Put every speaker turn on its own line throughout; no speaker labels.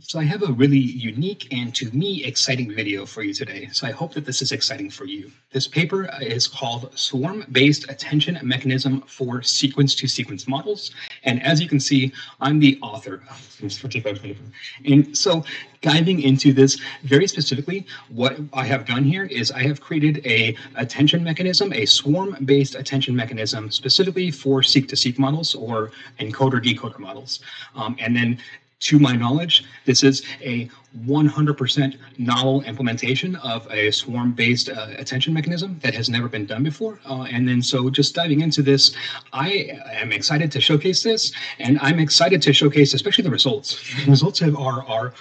So I have a really unique and to me exciting video for you today. So I hope that this is exciting for you. This paper is called Swarm-Based Attention Mechanism for Sequence-to-Sequence Models. And as you can see, I'm the author of this particular paper. And so diving into this very specifically, what I have done here is I have created a attention mechanism, a swarm-based attention mechanism specifically for seq-to-seq models or encoder-decoder models. Um, and then to my knowledge, this is a 100% novel implementation of a swarm-based uh, attention mechanism that has never been done before. Uh, and then so just diving into this, I am excited to showcase this, and I'm excited to showcase especially the results. The results have, are, are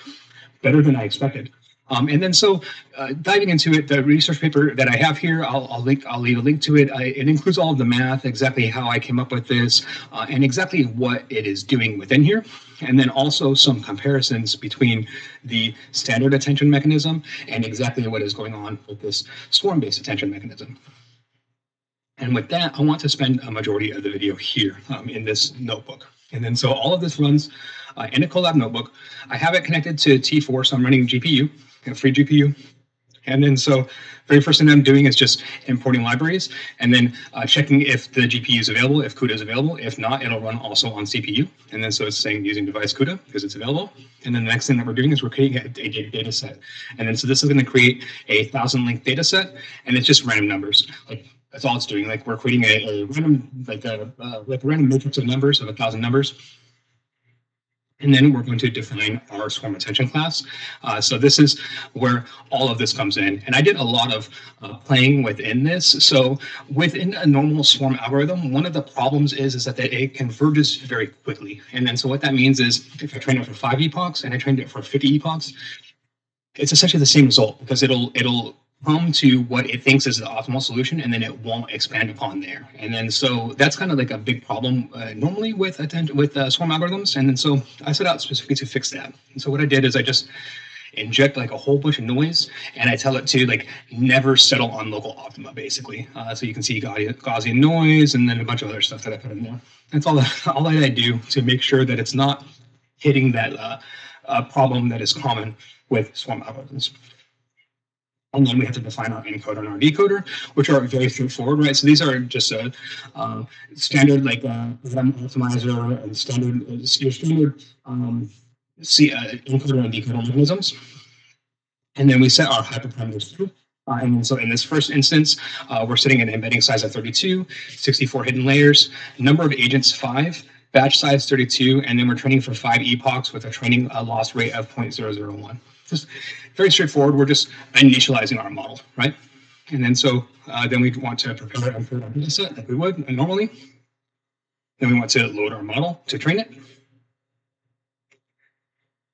better than I expected. Um, and then so uh, diving into it, the research paper that I have here, I'll, I'll link, I'll leave a link to it. I, it includes all of the math, exactly how I came up with this, uh, and exactly what it is doing within here. And then also some comparisons between the standard attention mechanism and exactly what is going on with this swarm-based attention mechanism. And with that, I want to spend a majority of the video here um, in this notebook. And then so all of this runs uh, in a Colab notebook. I have it connected to T4, so I'm running GPU a free GPU. And then so very first thing I'm doing is just importing libraries and then uh, checking if the GPU is available, if CUDA is available. If not, it'll run also on CPU. And then so it's saying using device CUDA because it's available. And then the next thing that we're doing is we're creating a, a data set. And then so this is going to create a thousand link data set and it's just random numbers. Like that's all it's doing. Like we're creating a, a random, like a, uh, like a random matrix of numbers of a thousand numbers and then we're going to define our swarm attention class. Uh, so this is where all of this comes in. And I did a lot of uh, playing within this. So within a normal swarm algorithm, one of the problems is, is that it converges very quickly. And then so what that means is if I train it for five epochs and I trained it for 50 epochs, it's essentially the same result because it'll it'll come to what it thinks is the optimal solution and then it won't expand upon there. And then so that's kind of like a big problem uh, normally with attention with uh, swarm algorithms. And then so i set out specifically to fix that. And so what i did is i just inject like a whole bunch of noise and i tell it to like never settle on local optima basically. Uh, so you can see gaussian noise and then a bunch of other stuff that i put in there. That's all that, all that i do to make sure that it's not hitting that uh, problem that is common with swarm algorithms and then we have to define our encoder and our decoder, which are very straightforward, right? So these are just a uh, standard like uh, optimizer and standard uh, your standard um, uh, encoder and decoder mechanisms. And then we set our hyperparameters too. Uh, and so in this first instance, uh, we're setting an embedding size of 32, 64 hidden layers, number of agents five, batch size 32, and then we're training for five epochs with a training uh, loss rate of 0.001 just very straightforward. We're just initializing our model, right? And then so uh, then we want to prepare our data set like we would normally. Then we want to load our model to train it.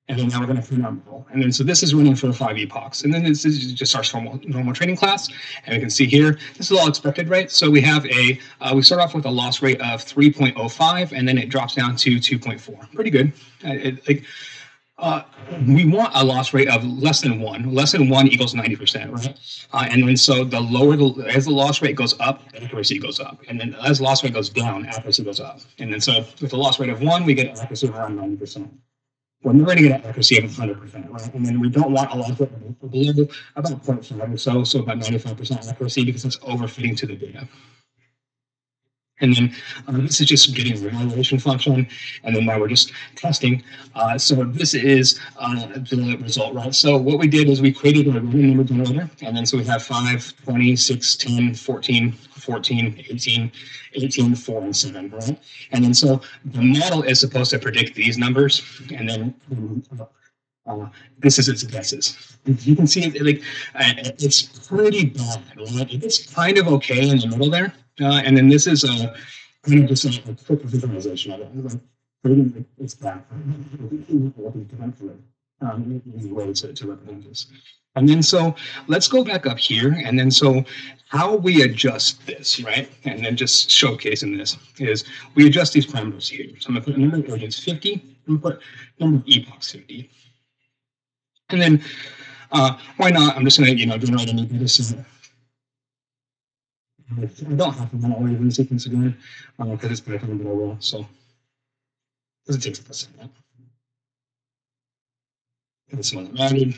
And then now we're going to train our model. And then so this is running for five epochs. And then this is just our normal, normal training class. And we can see here, this is all expected, right? So we have a, uh, we start off with a loss rate of 3.05, and then it drops down to 2.4. Pretty good. Uh, it, like, uh, we want a loss rate of less than one. Less than one equals 90%, right? Uh, and then so the lower the, as the loss rate goes up, accuracy goes up. And then as loss rate goes down, accuracy goes up. And then so with a loss rate of one, we get accuracy around 90%. We're never going to get an accuracy of 100%, right? And then we don't want a loss rate below about 0.5 or so, so about 95% accuracy because it's overfitting to the data. And then uh, this is just getting the evaluation function. And then now we're just testing. Uh, so this is uh, the result, right? So what we did is we created a random number generator. And then so we have 5, 20, 6, 10, 14, 14, 18, 18, 4, and 7, right? And then so the model is supposed to predict these numbers. And then uh, this is its guesses. You can see like uh, it's pretty bad. Right? It's kind of okay in the middle there. Uh, and then this is a kind of just a, a quick visualization of it. Like, it's that. Um, way to, to represent this. And then so let's go back up here. And then so how we adjust this, right? And then just showcasing this is we adjust these parameters here. So I'm gonna put number of agents 50 and put number of epochs 50. And then uh, why not? I'm just gonna, you know, generate a new data set I don't have to run all the sequence again because it's breaking, but I will. So because it takes a second. This one added.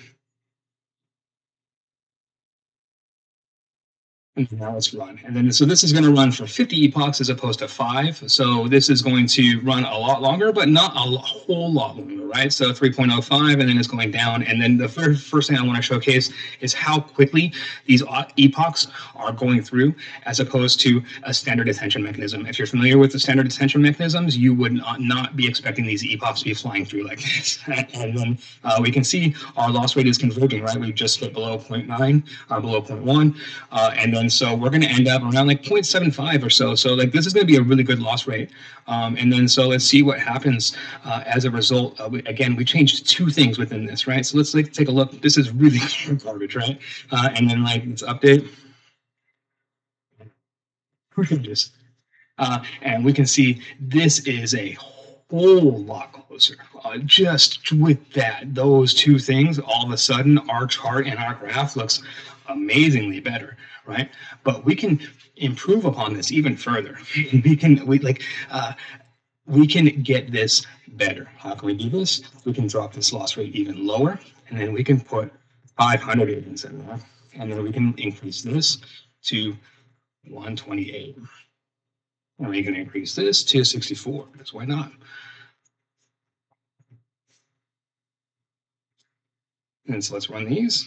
And now let's run. And then, so this is going to run for 50 epochs as opposed to five. So this is going to run a lot longer, but not a whole lot longer, right? So 3.05, and then it's going down. And then the first, first thing I want to showcase is how quickly these epochs are going through as opposed to a standard attention mechanism. If you're familiar with the standard attention mechanisms, you would not, not be expecting these epochs to be flying through like this. and then uh, we can see our loss rate is converging, right? We've just hit below 0.9, uh, below 0.1, uh, and then and so we're going to end up around like 0.75 or so. So like this is going to be a really good loss rate. Um, and then so let's see what happens uh, as a result. Uh, we, again, we changed two things within this, right? So let's like take a look. This is really garbage, right? Uh, and then like let's update. Just, uh, and we can see this is a whole lot closer. Uh, just with that, those two things, all of a sudden, our chart and our graph looks amazingly better, right? But we can improve upon this even further. we can we like uh, we can get this better. How can we do this? We can drop this loss rate even lower, and then we can put 500 agents in there, and then we can increase this to 128. And we can increase this to 64, because why not? And so let's run these.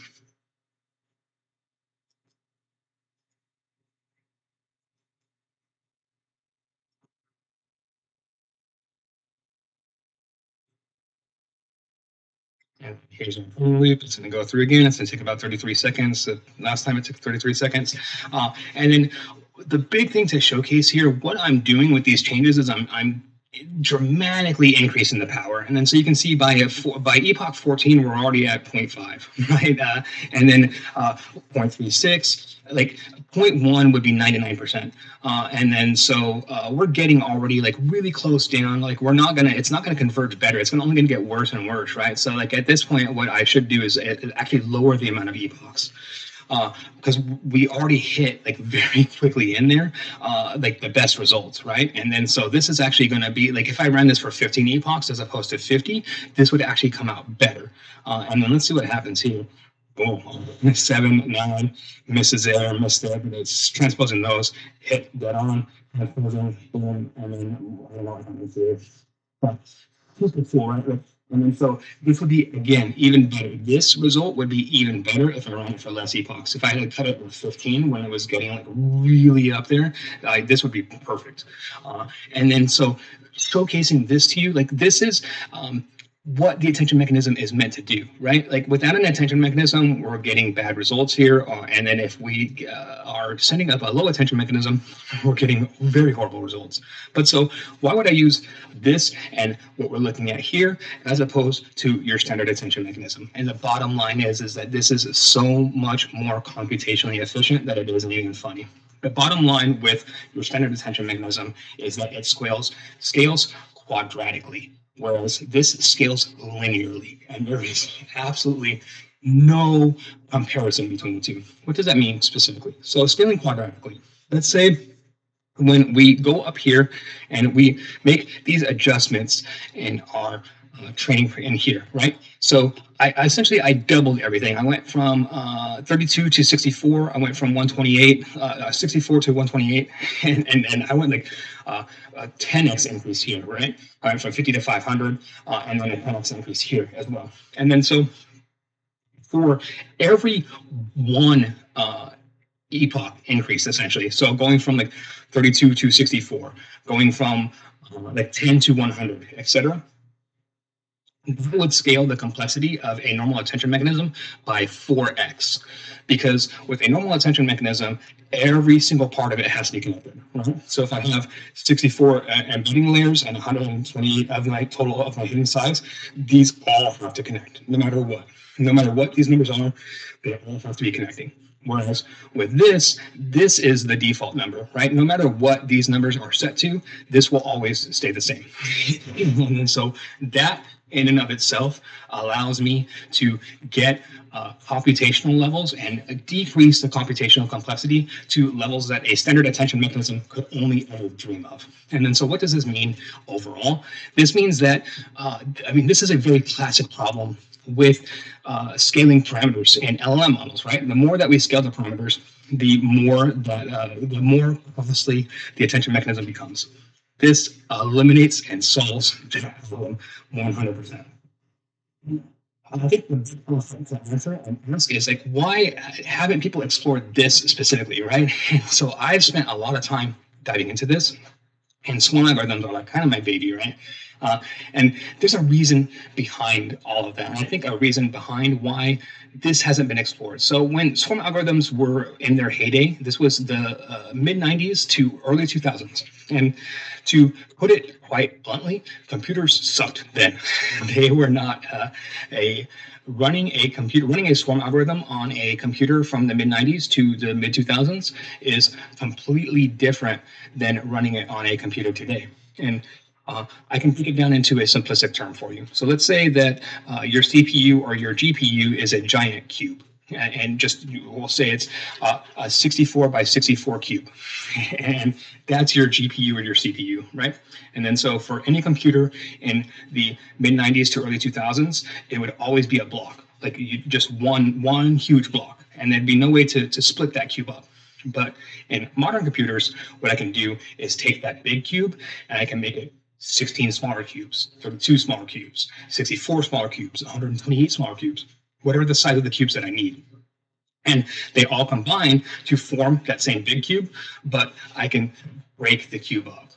And here's a loop. It's going to go through again. It's going to take about 33 seconds. The last time it took 33 seconds. Uh, and then the big thing to showcase here, what I'm doing with these changes is I'm, I'm dramatically increasing the power. And then so you can see by a, by epoch 14, we're already at 0.5, right? Uh, and then uh, 0.36, like 0.1 would be 99%. Uh, and then so uh, we're getting already like really close down. Like we're not gonna, it's not gonna converge better. It's gonna only gonna get worse and worse, right? So like at this point, what I should do is uh, actually lower the amount of epochs uh, because we already hit like very quickly in there, uh, like the best results, right? And then so this is actually going to be like if I ran this for 15 epochs as opposed to 50, this would actually come out better. Uh, and then let's see what happens here. Boom, seven, nine, misses there, missed there, but it's transposing those, hit that on, transposing, boom, and then I don't know what happens here. But, four, right? And then so this would be, again, even better. This result would be even better if I ran it for less epochs. If I had cut it with 15 when it was getting like really up there, uh, this would be perfect. Uh, and then so showcasing this to you, like this is, um, what the attention mechanism is meant to do, right? Like without an attention mechanism, we're getting bad results here. Uh, and then if we uh, are setting up a low attention mechanism, we're getting very horrible results. But so why would I use this and what we're looking at here as opposed to your standard attention mechanism? And the bottom line is, is that this is so much more computationally efficient that it isn't even funny. The bottom line with your standard attention mechanism is that it scales, scales quadratically whereas this scales linearly, and there is absolutely no comparison between the two. What does that mean specifically? So scaling quadratically, let's say when we go up here and we make these adjustments in our uh, training in here, right? So I, I, essentially I doubled everything. I went from uh, 32 to 64. I went from 128, uh, uh 64 to 128, and, and, and I went like uh, a 10x increase here, right? I went from 50 to 500, uh, and then a 10x increase here as well. And then so for every one epoch increase, essentially, so going from like 32 to 64, going from like 10 to 100, etc that would scale the complexity of a normal attention mechanism by 4x. Because with a normal attention mechanism, every single part of it has to be connected. Right? So if I have 64 uh, embedding layers and 128 of my total of my hidden size, these all have to connect, no matter what. No matter what these numbers are, they all have to be connecting. Whereas with this, this is the default number, right? No matter what these numbers are set to, this will always stay the same. and so that in and of itself allows me to get uh, computational levels and decrease the computational complexity to levels that a standard attention mechanism could only ever dream of. And then, so what does this mean overall? This means that, uh, I mean, this is a very classic problem with uh, scaling parameters in LLM models, right? The more that we scale the parameters, the more that, uh, the more obviously the attention mechanism becomes. This uh, eliminates and solves that problem 100%. I think the answer and ask is like, why haven't people explored this specifically, right? So I've spent a lot of time diving into this, and swarm algorithms are like kind of my baby, right? Uh, and there's a reason behind all of that. And I think a reason behind why this hasn't been explored. So when swarm algorithms were in their heyday, this was the uh, mid 90s to early 2000s. And to put it quite bluntly, computers sucked then. they were not uh, a running a computer running a swarm algorithm on a computer from the mid 90s to the mid 2000s is completely different than running it on a computer today and uh, I can break it down into a simplistic term for you. So let's say that uh, your CPU or your GPU is a giant cube. And just we'll say it's uh, a 64 by 64 cube, and that's your GPU or your CPU, right? And then so for any computer in the mid 90s to early 2000s, it would always be a block, like you, just one one huge block, and there'd be no way to to split that cube up. But in modern computers, what I can do is take that big cube and I can make it 16 smaller cubes, 32 smaller cubes, 64 smaller cubes, 128 smaller cubes, whatever the size of the cubes that I need. And they all combine to form that same big cube, but I can break the cube up,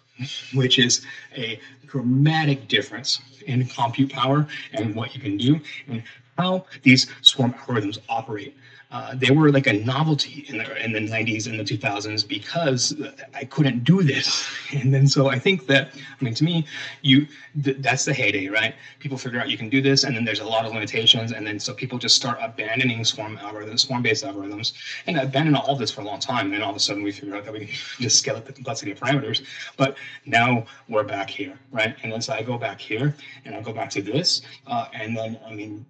which is a dramatic difference in compute power and what you can do and how these swarm algorithms operate. Uh, they were like a novelty in the in the 90s and the 2000s because I couldn't do this. And then so I think that I mean to me, you th- that's the heyday, right? People figure out you can do this, and then there's a lot of limitations, and then so people just start abandoning swarm algorithms, swarm-based algorithms, and abandon all of this for a long time. And then all of a sudden we figure out that we can just scale up the complexity of parameters. But now we're back here, right? And then so I go back here, and I go back to this, uh, and then I mean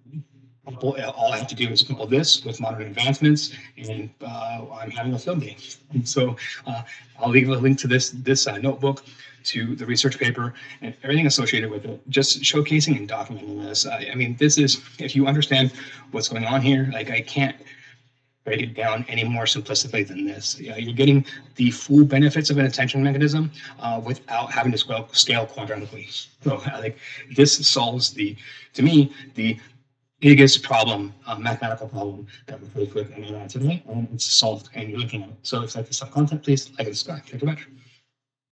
all I have to do is couple this with modern advancements, and uh, I'm having a field day. And so uh, I'll leave a link to this this uh, notebook, to the research paper, and everything associated with it. Just showcasing and documenting this. I mean, this is if you understand what's going on here. Like I can't break it down any more simplistically than this. You know, you're getting the full benefits of an attention mechanism uh, without having to scale, scale quadratically. So, like this solves the, to me, the biggest problem, uh, mathematical problem that we're faced with in today, and it's solved and you're looking at it. So if that is this content, please like and subscribe. Thank you very much.